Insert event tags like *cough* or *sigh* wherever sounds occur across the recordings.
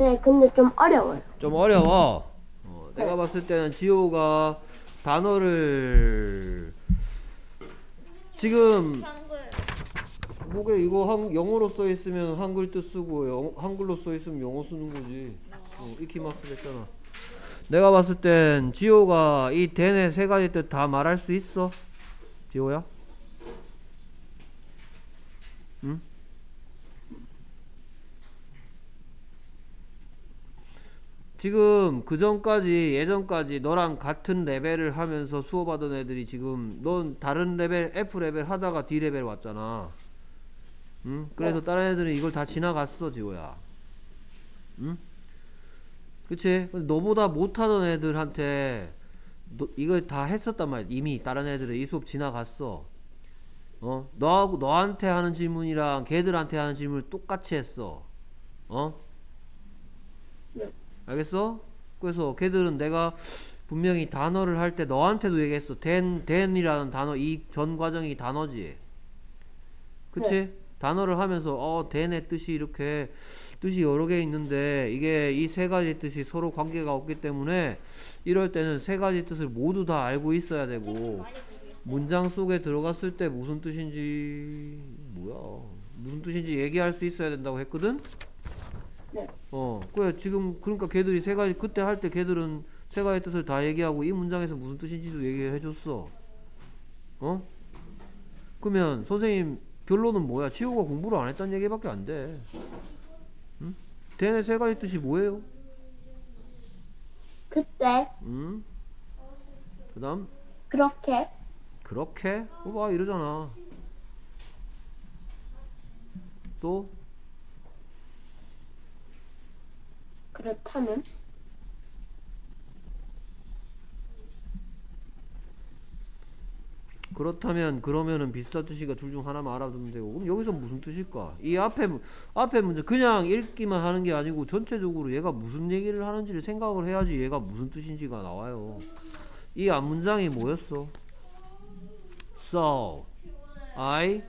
네, 근데 좀 어려워요. 좀 어려워. 어, 내가 봤을 때는 지호가 단어를 지금 목에 이거 한, 영어로 써 있으면 한글 뜻 쓰고 영, 한글로 써 있으면 영어 쓰는 거지. 어, 이키마스 됐잖아. 내가 봤을 땐 지호가 이 대내 세 가지 뜻 다 말할 수 있어. 지호야? 응? 지금 그 전까지 예전까지 너랑 같은 레벨을 하면서 수업하던 애들이 지금 넌 다른 레벨 F 레벨 하다가 D 레벨 왔잖아. 응? 그래서 다른 애들은 이걸 다 지나갔어, 지호야. 응? 그치? 너보다 못하던 애들한테 너, 이걸 다 했었단 말이야. 이미 다른 애들은 이 수업 지나갔어. 어? 너하고 너한테 하는 질문이랑 걔들한테 하는 질문을 똑같이 했어. 어? 네. 알겠어? 그래서 걔들은 내가 분명히 단어를 할 때 너한테도 얘기했어. 댄, 댄이라는 단어, 이 전 과정이 단어지. 그치? 네. 단어를 하면서, 어, 댄의 뜻이 이렇게, 뜻이 여러 개 있는데, 이게 이 세 가지 뜻이 서로 관계가 없기 때문에, 이럴 때는 세 가지 뜻을 모두 다 알고 있어야 되고, 문장 속에 들어갔을 때 무슨 뜻인지, 뭐야, 무슨 뜻인지 얘기할 수 있어야 된다고 했거든? 네. 어, 그래 지금 그러니까 걔들이 세 가지 그때 할 때 걔들은 세 가지 뜻을 다 얘기하고 이 문장에서 무슨 뜻인지도 얘기해 줬어. 어? 그러면 선생님 결론은 뭐야? 지호가 공부를 안 했다는 얘기밖에 안 돼. 응? 대내 세 가지 뜻이 뭐예요? 그때 응? 그다음 그렇게 그렇게? 어, 봐 이러잖아. 또 그렇다면 그렇다면 그러면은 비슷한 뜻이니까 둘 중 하나만 알아두면 되고 그럼 여기서 무슨 뜻일까? 이 앞에 무- 앞에 문제 그냥 읽기만 하는 게 아니고 전체적으로 얘가 무슨 얘기를 하는지를 생각을 해야지 얘가 무슨 뜻인지가 나와요. 이 앞 문장이 뭐였어? So I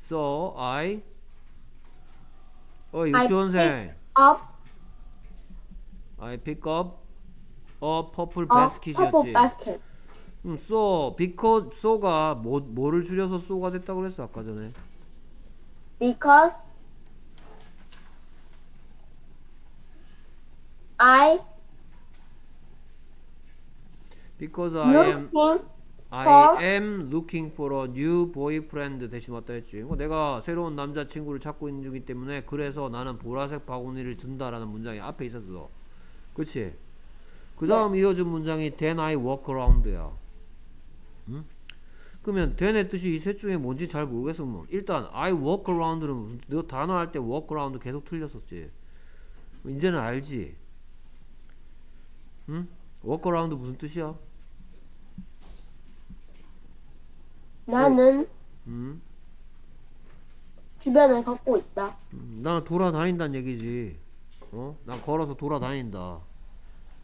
So I 어 I 유치원생 up I pick up a purple a purple basket이었지. basket. 음, so because so가 뭐 뭐를 줄여서 so가 됐다고 그랬어 아까 전에. Because I Because I am looking I am looking for a new boyfriend 대신 왔다 했지. 어, 내가 새로운 남자친구를 찾고 있는 중이기 때문에 그래서 나는 보라색 바구니를 든다라는 문장이 앞에 있었어. 그렇지? 그 다음 이어진 문장이 then I walk around야. 응? 그러면 then의 뜻이 이 셋 중에 뭔지 잘 모르겠어. 뭐. 일단 I walk around는 너 단어 할 때 walk around 계속 틀렸었지. 이제는 알지? 응? walk around 무슨 뜻이야? 나는 응? 주변을 걷고 있다. 음, 나는 돌아다닌다는 얘기지. 어? 난 걸어서 돌아다닌다.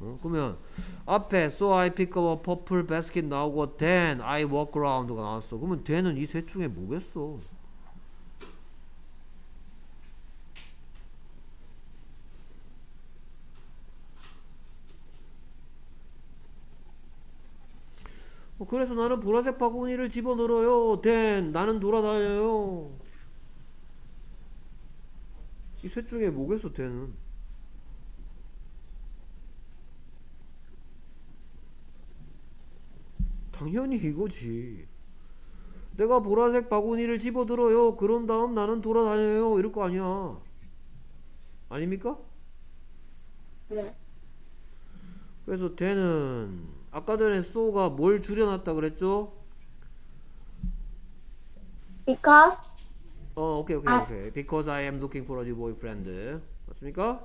어? 그러면 앞에 so I pick up a purple basket 나오고 then I walk around가 나왔어. 그러면 then은 이 셋 중에 뭐겠어? 어, 그래서 나는 보라색 바구니를 집어넣어요. then 나는 돌아다녀요. 이 셋 중에 뭐겠어, 쟤는? 당연히 이거지. 내가 보라색 바구니를 집어들어요. 그런 다음 나는 돌아다녀요. 이럴 거 아니야. 아닙니까? 네. 그래서 쟤는 아까 전에 소가 뭘 줄여놨다 그랬죠? Because 어, 오케이, 오케이, 아. 오케이. Because I am looking for a new boyfriend. 맞습니까?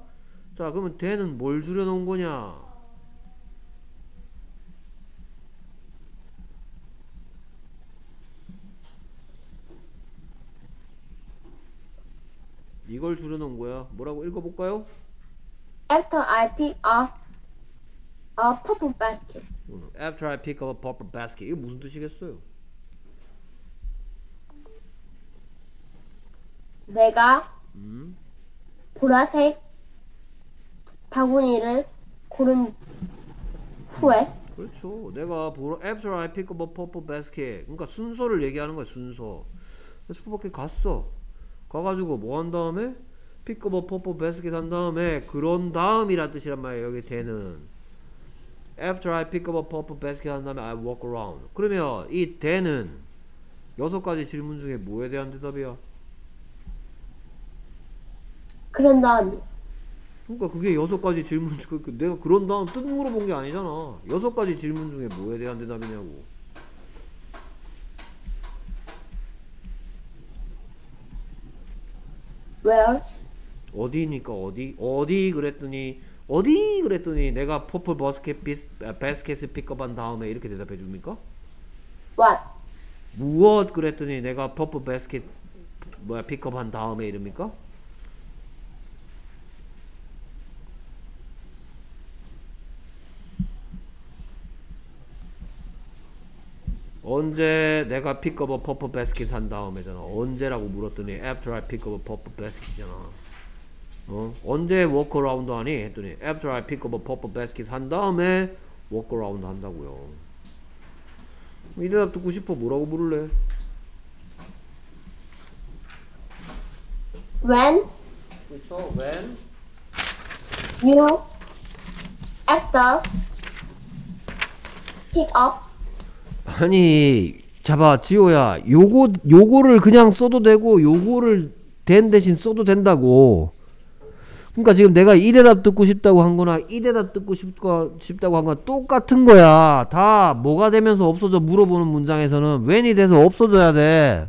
자, 그러면 쟤는 뭘 줄여놓은 거냐? 이걸 줄여놓은 거야. 뭐라고 읽어볼까요? after I pick up a purple basket. 음, After I pick up a purple basket. 이게 무슨 뜻이겠어요? 내가 음. 보라색 바구니를 고른 후에 그렇죠. 내가 보러 after I pick up a purple basket. 그러니까 순서를 얘기하는 거야, 순서. 슈퍼마켓 갔어. 가가지고 뭐 한 다음에 pick up a purple basket 한 다음에 그런 다음이란 뜻이란 말이야. 여기 대는 after I pick up a purple basket 한 다음에 I walk around. 그러면 이 대는 여섯 가지 질문 중에 뭐에 대한 대답이야? 그런 다음 그러니까 그게 여섯 가지 질문 중 그- 그 내가 그런 다음 뜻 물어본 게 아니잖아. 여섯 가지 질문 중에 뭐에 대한 대답이냐고. where 어디니까 어디 어디 그랬더니 어디 그랬더니 내가 purple basket 비스, 아, basket을 pick up한 다음에 이렇게 대답해 줍니까? what 무엇 그랬더니 내가 purple basket 뭐야 pick up한 다음에 이럽니까? 언제 내가 pick up purple basket 한 다음에잖아 언제라고 물었더니 after I pick up a purple basket이잖아 어? 언제 walk around 하니? 했더니 after I pick up a purple basket 한 다음에 walk around 한다고요. 이 대답 듣고 싶어? 뭐라고 부를래? when? 그렇죠 when? You? After? Pick up? 아니 잡아 지호야. 요거 요거를 그냥 써도 되고 요거를 된 대신 써도 된다고 그러니까 지금 내가 이 대답 듣고 싶다고 한 거나 이 대답 듣고 싶고 싶다고 한 거나 똑같은 거야. 다 뭐가 되면서 없어져 물어보는 문장에서는 when이 돼서 없어져야 돼.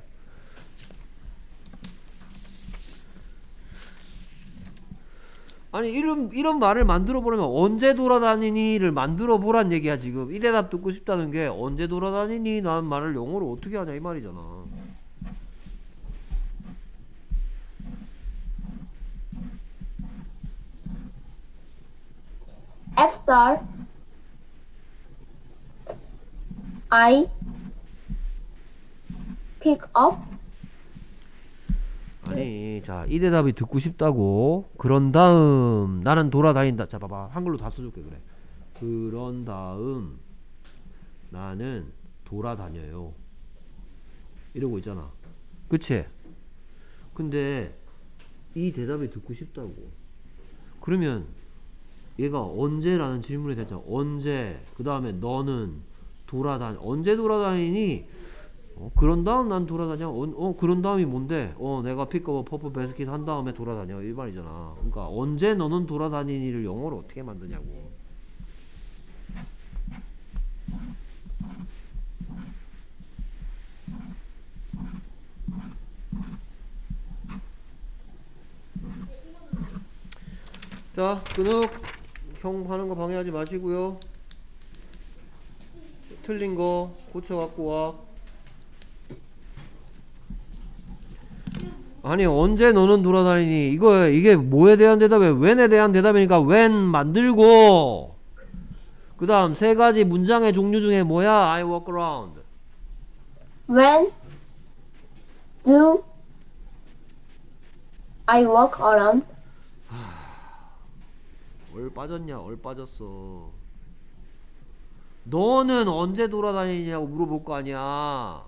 아니 이런 이런 말을 만들어 보려면 언제 돌아다니니를 만들어 보란 얘기야 지금. 이 대답 듣고 싶다는 게 언제 돌아다니니? 라는 말을 영어로 어떻게 하냐 이 말이잖아 after I pick up. 아니 자 이 대답이 듣고 싶다고. 그런 다음. 나는 돌아다닌다. 자 봐봐. 한글로 다 써줄게 그래. 그런 다음. 나는 돌아다녀요. 이러고 있잖아. 그치? 근데 이 대답이 듣고 싶다고. 그러면 얘가 언제라는 질문에 대했잖아 언제 그 다음에 너는 돌아다니 언제 돌아다니니 어, 그런 다음 난 돌아다녀. 어, 어, 그런 다음이 뭔데? 어, 내가 pick up purple basket 한 다음에 돌아다녀. 이 말이잖아. 그러니까 언제 너는 돌아다니니를 영어로 어떻게 만드냐고. 자, 근육 형 하는 거 방해하지 마시고요. 틀린 거 고쳐 갖고 와. 아니 언제 너는 돌아다니니? 이거 이게 뭐에 대한 대답이야? when에 대한 대답이니까 when 만들고. 그 다음 세 가지 문장의 종류 중에 뭐야? I walk around. When do I walk around 얼 빠졌냐 얼 빠졌어 너는 언제 돌아다니냐고 물어볼 거 아니야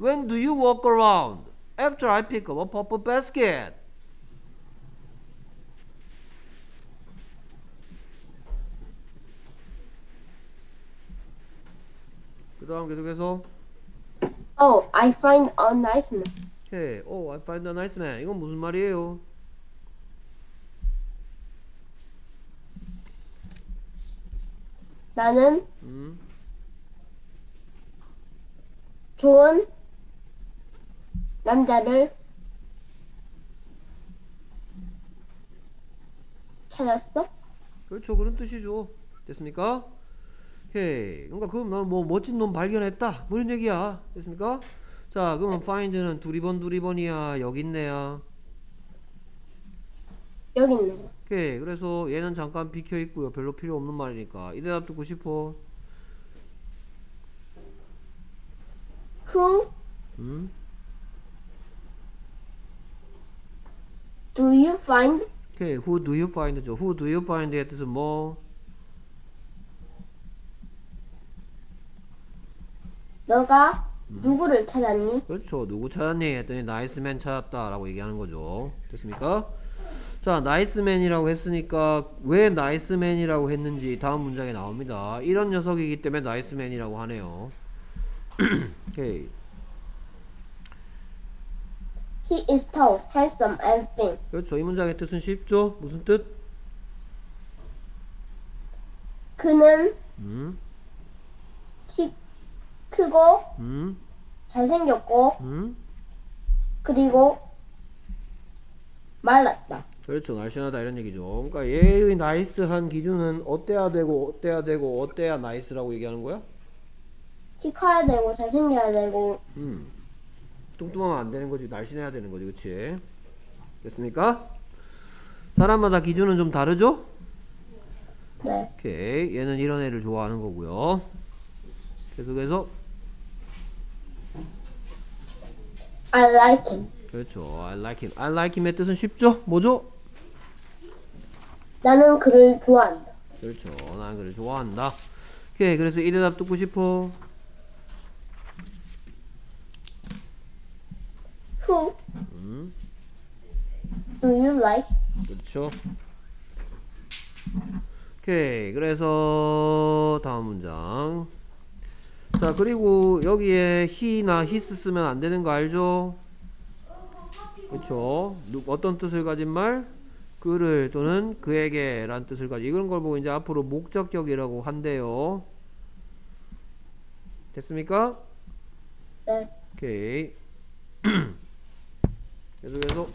When do you walk around? After I pick up a purple basket 그 다음 계속해서 oh I find a nice man Hey, oh, I find a nice man. 이건 무슨 말이에요? 나는 음, 좋은 남자를 찾았어? 그렇죠. 그런 뜻이죠. 됐습니까? 헤이. 그러니까 그럼 나뭐 멋진 놈 발견했다. 뭐 이런 얘기야. 됐습니까? 자, 그러면 find는 두리번 두리번이야. 여기 있네야. 여기 있네. 오케이. 그래서 얘는 잠깐 비켜 있고요. 별로 필요 없는 말이니까. 이 대답 듣고 싶어. Who 음? Do you find 오케이. Who do you find죠? Who do you find의 뜻은 뭐? 너가 누구를 찾았니? 그렇죠. 누구 찾았니? 했더니 nice man 찾았다 라고 얘기하는 거죠. 됐습니까? 자, nice man이라고 했으니까 왜 nice man이라고 했는지 다음 문장에 나옵니다. 이런 녀석이기 때문에 nice man이라고 하네요. *clears throat* 오케이. He is tall, handsome, and thin. 그렇죠. 이 문장의 뜻은 쉽죠? 무슨 뜻? 그는 음, 키 크고 음, 잘생겼고 음. 그리고 말랐다. 그렇죠. 날씬하다 이런 얘기죠. 그러니까 얘의 nice한 기준은 어때야 되고 어때야 되고 어때야 nice라고 얘기하는 거야? 키 커야 되고 잘생겨야 되고 음. 뚱뚱하면 안 되는 거지. 날씬해야 되는 거지. 그치? 됐습니까? 사람마다 기준은 좀 다르죠? 네. 오케이. 얘는 이런 애를 좋아하는 거고요. 계속해서 I like him. 그렇죠. I like him. I like him의 뜻은 쉽죠? 뭐죠? 나는 그를 좋아한다. 그렇죠. 나는 그를 좋아한다. 오케이. 그래서 이 대답 듣고 싶어. Who 음. do you like? 그렇죠. 오케이. 그래서 다음 문장. 자, 그리고 여기에 he나 his 쓰면 안 되는 거 알죠? 그렇죠. 누- 어떤 뜻을 가진 말? 그를 또는 그에게 란 뜻을 가지 이런 걸 보고 이제 앞으로 목적격이라고 한대요. 됐습니까? 네. 오케이. *clears throat* 계속해서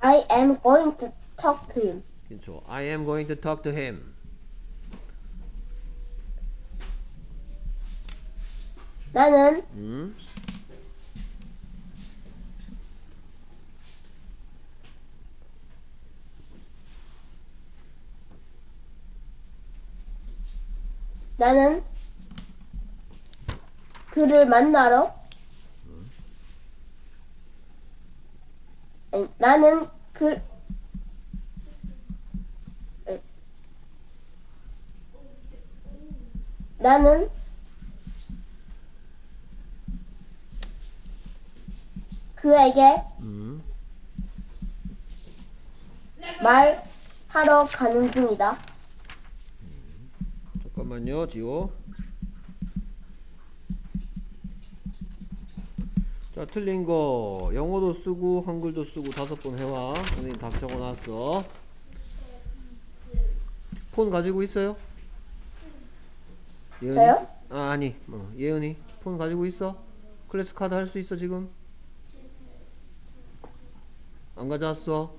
I am going to talk to him. 그렇죠. I am going to talk to him. 나는 음. 나는 그를 만나러 아니, 나는 그 아니, 나는 그에게 음. 말하러 가는 중이다. 잠깐만요, 지호. 자, 틀린 거 영어도 쓰고 한글도 쓰고 다섯 번 해와. 선생님 답 적어놨어. 폰 가지고 있어요? 예은이? 저요? 아 아니, 어, 예은이 폰 가지고 있어? 클래스 카드 할 수 있어 지금? 안 가져왔어?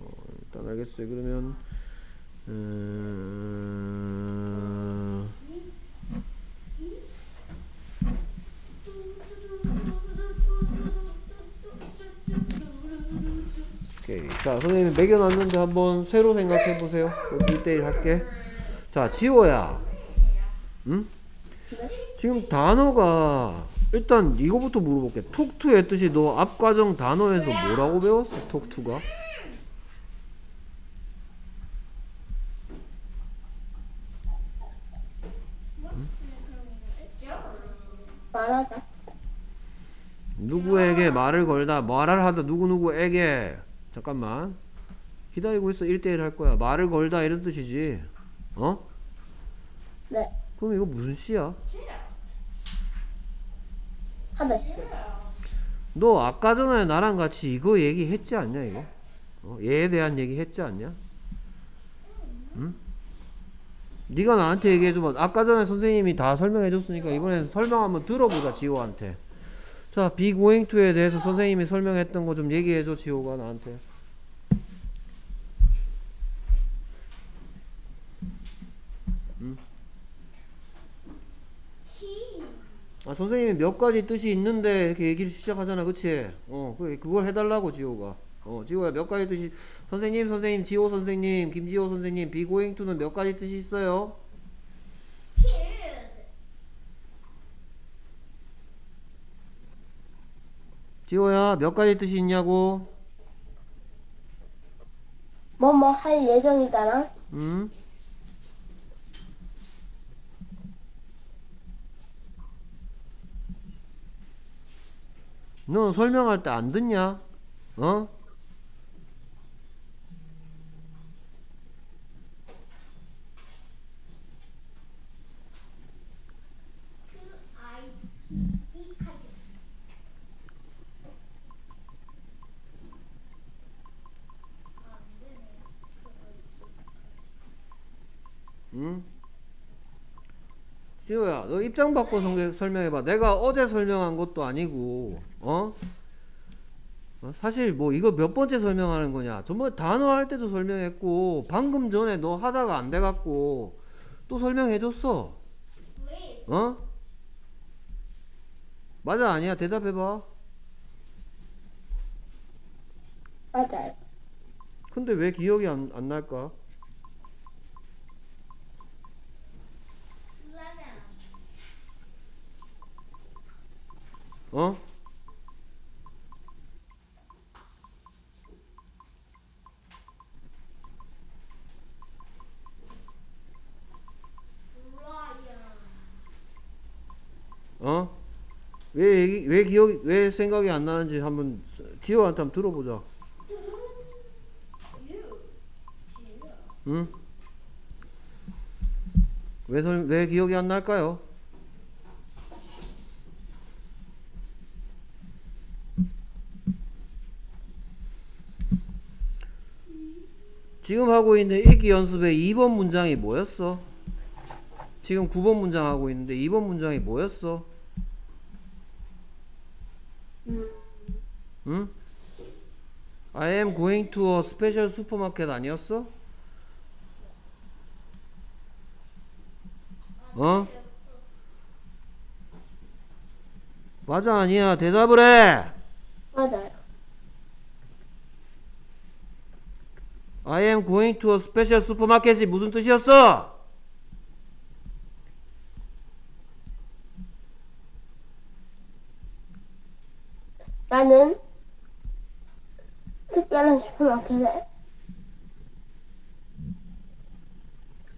어, 일단 알겠어요. 그러면 음... 자, 선생님 매겨놨는데 한번 새로 생각해 보세요. 1대1 할게. 자, 지호야. 응? 지금 단어가 일단 이거부터 물어볼게. 톡투의 뜻이 너 앞과정 단어에서 뭐라고 배웠어? 톡투가? 말하다. 누구에게 말을 걸다 말을 하다 누구누구에게 잠깐만 기다리고 있어 1대1 할 거야 말을 걸다 이런 뜻이지 어? 네. 그럼 이거 무슨 시야? 하다시. 너 아까 전에 나랑 같이 이거 얘기했지 않냐 이거? 어? 얘에 대한 얘기 했지 않냐? 응? 네가 나한테 얘기해줘봐 아까 전에 선생님이 다 설명해줬으니까 이번엔 설명 한번 들어보자 지호한테 자 going to에 대해서 선생님이 설명했던 거 좀 얘기해줘 지호가 나한테 응? 아 선생님이 몇 가지 뜻이 있는데 이렇게 얘기를 시작하잖아 그치? 어 그- 그걸 해달라고 지호가 어 지호야 몇 가지 뜻이 선생님 선생님 지호 선생님 김지호 선생님 to는 몇 가지 뜻이 있어요? 지호야 몇 가지 뜻이 있냐고 뭐뭐 할 예정이다랑 음? 너 설명할 때 안 듣냐? 어? 응? 지호야, 너 입장 바꿔 성- 설명해봐. 내가 어제 설명한 것도 아니고, 어? 어? 사실 뭐 이거 몇 번째 설명하는 거냐? 전번 단어 할 때도 설명했고, 방금 전에 너 하다가 안 돼갖고 또 설명해줬어. 어? 맞아 아니야? 대답해봐. 맞아요. 근데 왜 기억이 안, 안 날까? 어? 어? 왜 얘기, 왜 기억이 왜 생각이 안 나는지 한번 지호한테 한번 들어보자. 응? 왜, 설, 왜 기억이 안 날까요? 지금 하고 있는 읽기 연습의 2번 문장이 뭐였어? 지금 9번 문장 하고 있는데 2번 문장이 뭐였어? 음, 응? I am going to a special supermarket 아니었어? 어? 맞아 아니야 대답을 해 맞아요. I am going to a special supermarket이 무슨 뜻이었어? 나는 특별한 슈퍼마켓에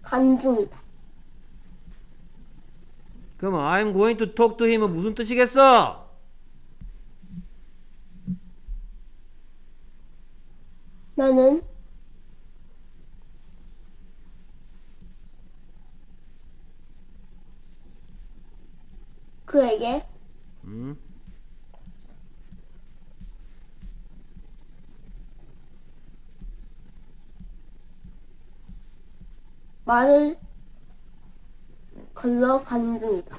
간 중이다. 그럼 I'm going to talk to him은 무슨 뜻이겠어? 나는 그에게 음? 말을 걸러 간 중이다.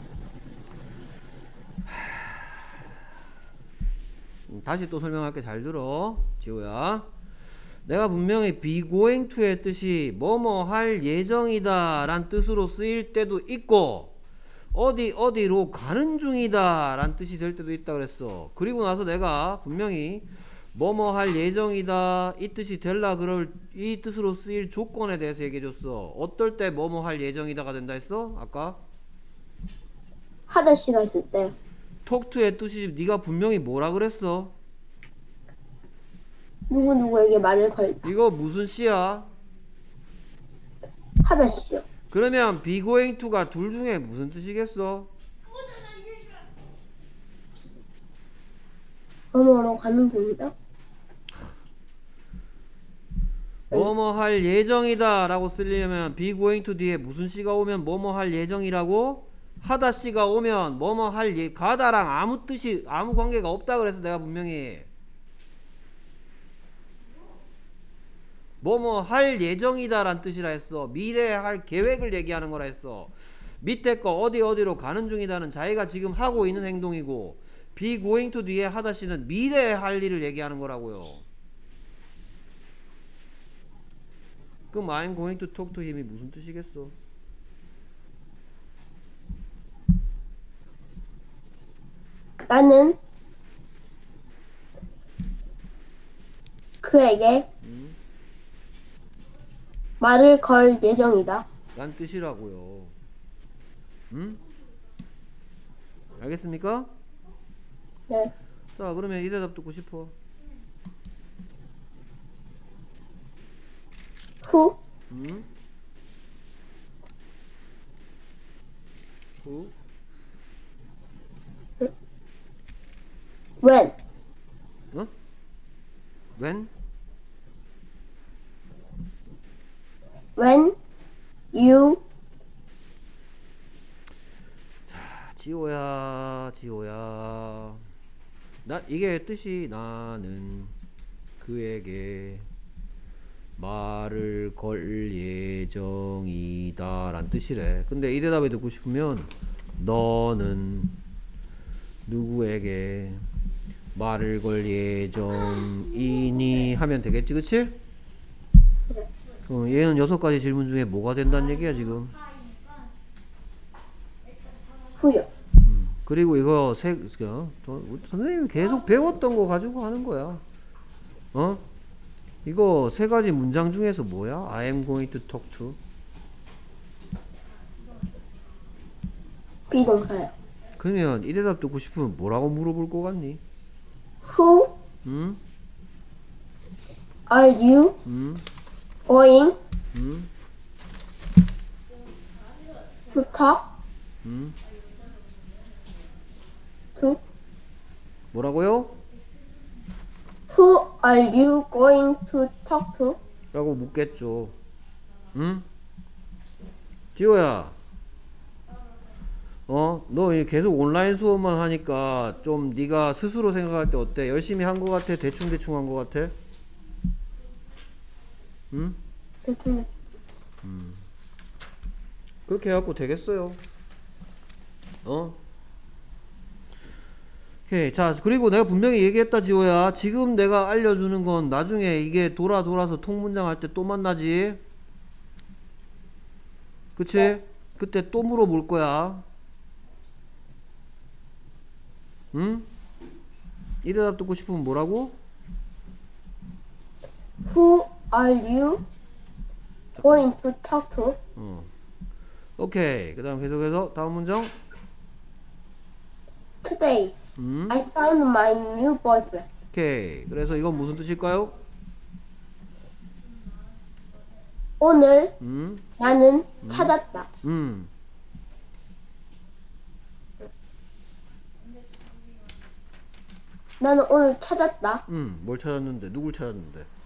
음, 다시 또 설명할게 잘 들어 지호야 내가 분명히 be going to의 뜻이 뭐뭐 할 예정이다 란 뜻으로 쓰일 때도 있고 어디 어디로 가는 중이다 란 뜻이 될 때도 있다 그랬어. 그리고 나서 내가 분명히 뭐뭐 할 예정이다 이 뜻이 될라 그럴 이 뜻으로 쓰일 조건에 대해서 얘기해 줬어. 어떨 때 뭐뭐 할 예정이다가 된다 했어? 아까? 하다 씨가 있을 때. 톡투의 뜻이 네가 분명히 뭐라 그랬어? 누구 누구에게 말을 걸다. 이거 무슨 씨야? 하다 씨요. 그러면 be going to가 둘 중에 무슨 뜻이겠어? 어머로 가는 중이다. 뭐뭐 할 예정이다 라고 쓰려면 be going to 뒤에 무슨 씨가 오면 뭐뭐 할 예정이라고 하다 씨가 오면 뭐뭐 할 예, 가다랑 아무 뜻이 아무 관계가 없다 그래서 내가 분명히 뭐뭐 할 예정이다 란 뜻이라 했어. 미래에 할 계획을 얘기하는 거라 했어. 밑에 거 어디 어디로 가는 중이다는 자기가 지금 하고 있는 행동이고 be going to 뒤에 하다 씨는 미래에 할 일을 얘기하는 거라고요. 그럼 I'm going to talk to him이 무슨 뜻이겠어? 나는 그에게 말을 걸 예정이다. 란 뜻이라고요. 응? 알겠습니까? 네. 자, 그러면 이 대답 듣고 싶어. Who? 음? who? When? when? When you 지호야 지호야 나 이게 뜻이 나는 그에게 말을 걸 예정이다 란 뜻이래 근데 이 대답이 듣고 싶으면 너는 누구에게 말을 걸 예정이니 하면 되겠지 그치? 어, 얘는 여섯 가지 질문 중에 뭐가 된다는 얘기야 지금 who요? 그리고 이거 세, 어, 저- 선생님이 계속 배웠던 거 가지고 하는 거야. 어? 이거 세 가지 문장 중에서 뭐야? I am going to talk to. 비동사요. 그러면 이 대답 듣고 싶으면 뭐라고 물어볼 것 같니? Who 응? are you 응? to talk 응? to? 뭐라고요? Who are you going to talk to? 라고 묻겠죠. 응? 지호야. 어? 너 계속 온라인 수업만 하니까 좀 네가 스스로 생각할 때 어때? 열심히 한 거 같아? 대충대충 한 거 같아? 응? 그렇게 해갖고 되겠어요. 어? 오케이. 자, 그리고 내가 분명히 얘기했다, 지호야. 지금 내가 알려주는 건 나중에 이게 돌아 돌아서 통문장 할 때 또 만나지. 그치? 그때 또 물어볼 거야. 응? 이 대답 듣고 싶으면 뭐라고? Who are you going to talk to? 어. 오케이. 그 다음 계속해서 다음 문장. Today 음. I found my new boyfriend. 오케이. 그래서 이건 무슨 뜻일까요? 오늘 음. 나는 찾았다. 음. 나는 오늘 찾았다. 음. 뭘 찾았는데? 누굴 찾았는데?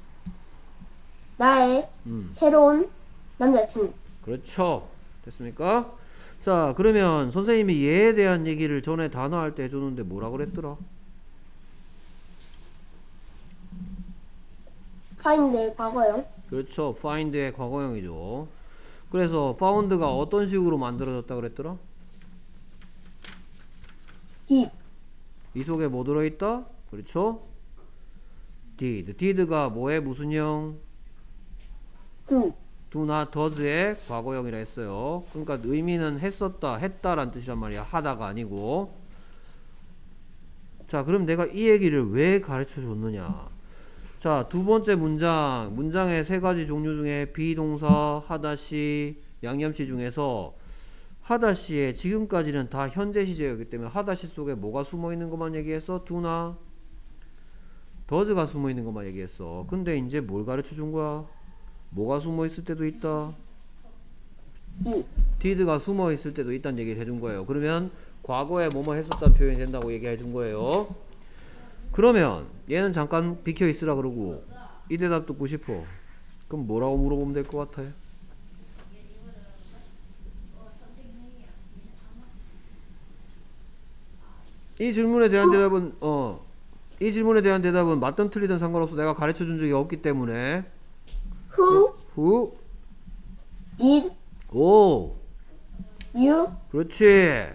나의 음. 새로운 남자친구. 그렇죠. 됐습니까? 자, 그러면 선생님이 얘에 대한 얘기를 전에 단어할 때 해줬는데 뭐라 그랬더라? find의 과거형. 그렇죠. find의 과거형이죠. 그래서 found가 어떤 식으로 만들어졌다 그랬더라? did. 이 속에 뭐 들어있다? 그렇죠? did. did가 뭐의 무슨 형? Do. do나 does의 과거형이라 했어요. 그러니까 의미는 했었다, 했다란 뜻이란 말이야. 하다가 아니고. 자, 그럼 내가 이 얘기를 왜 가르쳐 줬느냐? 자, 두 번째 문장. 문장의 세 가지 종류 중에 비동사, 하다시, 양념시 중에서 하다시의 지금까지는 다 현재 시제였기 때문에 하다시 속에 뭐가 숨어 있는 것만 얘기했어? do나 does가 숨어 있는 것만 얘기했어. 근데 이제 뭘 가르쳐 준 거야? 뭐가 숨어 있을 때도 있다. did. did가 숨어 있을 때도 있다는 얘기를 해준 거예요. 그러면 과거에 뭐뭐 했었다는 표현이 된다고 얘기해 준 거예요. 그러면 얘는 잠깐 비켜 있으라 그러고 이 대답 듣고 싶어. 그럼 뭐라고 물어보면 될 것 같아요? 이 질문에 대한 대답은 어. 이 질문에 대한 대답은 맞든 틀리든 상관없어. 내가 가르쳐 준 적이 없기 때문에. Who 후. did 오. you 그렇지.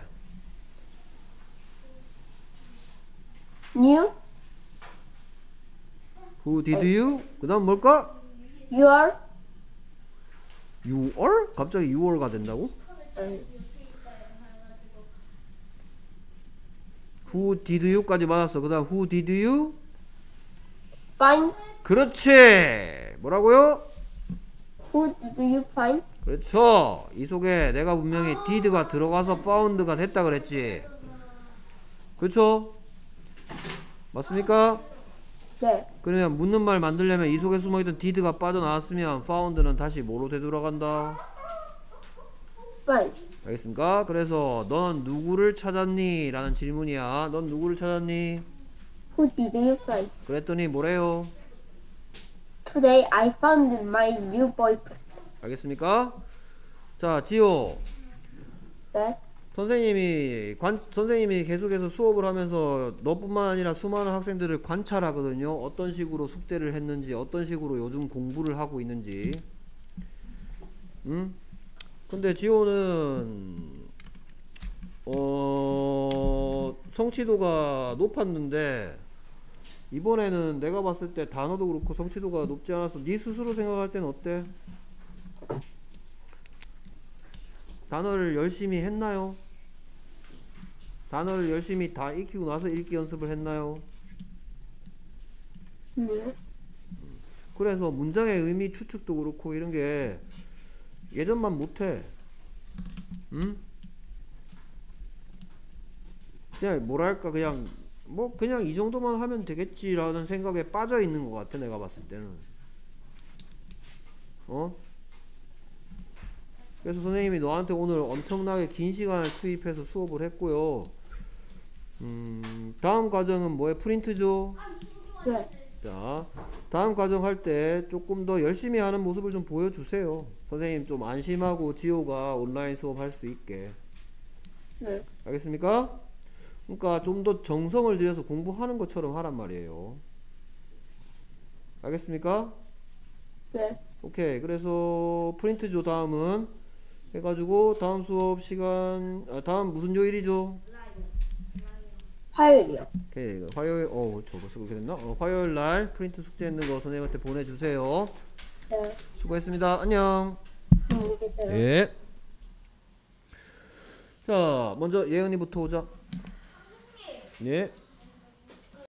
knew Who did you? 그 다음 뭘까? your 6월? 갑자기 6월가 된다고? 음, Who did you까지 맞았어. 그 다음 Who did you? find? 그렇지. 뭐라고요? Who did you find? 그렇죠. 이 속에 내가 분명히 did가 들어가서 found가 됐다 그랬지. 그렇죠? 맞습니까? 네. 그러면 묻는 말 만들려면 이 속에 숨어있던 did가 빠져나왔으면 found는 다시 뭐로 되돌아간다? find. 알겠습니까? 그래서 넌 누구를 찾았니? 라는 질문이야. 넌 누구를 찾았니? Who did you find? 그랬더니 뭐래요? Today I found my new boyfriend. 알겠습니까? 자, 지호. 네. 선생님이 관 선생님이 계속해서 수업을 하면서 너뿐만 아니라 수많은 학생들을 관찰하거든요. 어떤 식으로 숙제를 했는지, 어떤 식으로 요즘 공부를 하고 있는지. 응? 근데 지호는 어 성취도가 높았는데 이번에는 내가 봤을 때 단어도 그렇고 성취도가 높지 않아서 네 스스로 생각할 때는 어때? 단어를 열심히 했나요? 단어를 열심히 다 익히고 나서 읽기 연습을 했나요? 네. 그래서 문장의 의미 추측도 그렇고 이런 게 예전만 못해. 응? 그냥 뭐랄까 그냥 뭐 그냥 이 정도만 하면 되겠지라는 생각에 빠져 있는 것 같아 내가 봤을 때는. 어? 그래서 선생님이 너한테 오늘 엄청나게 긴 시간을 투입해서 수업을 했고요. 음, 다음 과정은 뭐에 프린트죠? 네. 자, 다음 과정 할 때 조금 더 열심히 하는 모습을 좀 보여주세요. 선생님 좀 안심하고 지호가 온라인 수업 할 수 있게. 네. 알겠습니까? 그러니까 좀 더 정성을 들여서 공부하는 것처럼 하란 말이에요. 알겠습니까? 네. 오케이. 그래서 프린트 줘 다음은 해가지고 다음 수업 시간 아, 다음 무슨 요일이죠? 화요일이요. 오케이. 화요일 어 저거 쓰고 그랬나? 어, 화요일 날 프린트 숙제 있는 거 선생님한테 보내주세요. 네. 수고했습니다. 안녕. 계세요. 예. 자, 먼저 예은이부터 오자. 예.